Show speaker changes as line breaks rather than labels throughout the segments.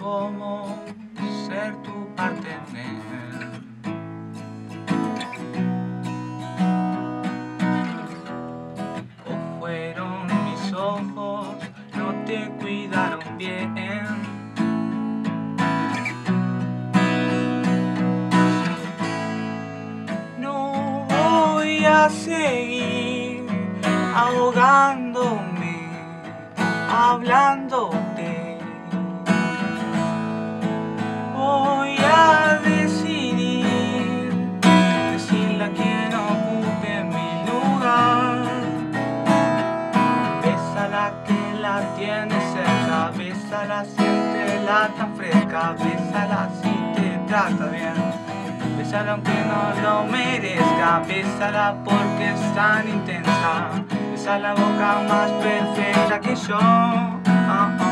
cómo ser tu partener. O fueron mis ojos, no te cuidaron bien. No voy a seguir ahogándome, hablándote. La tiene cerca, bésala, siéntela tan fresca, bésala si te trata bien. Bésala aunque no lo merezca, bésala porque es tan intensa. Besa la boca más perfecta que yo. Ah, ah.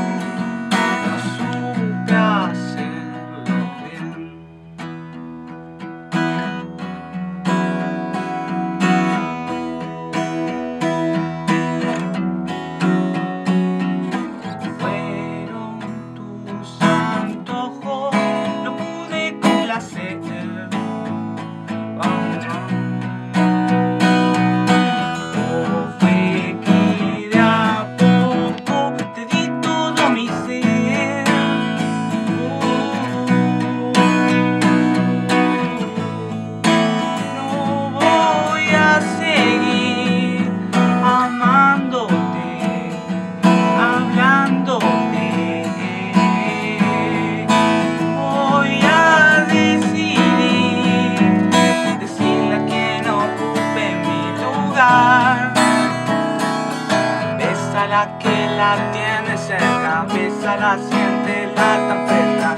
Bésala que la tiene cerca, bésala, siéntela tan fresca.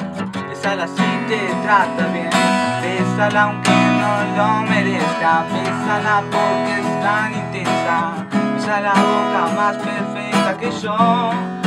Bésala si te trata bien, bésala aunque no lo merezca. Bésala porque es tan intensa, besa la boca más perfecta que yo.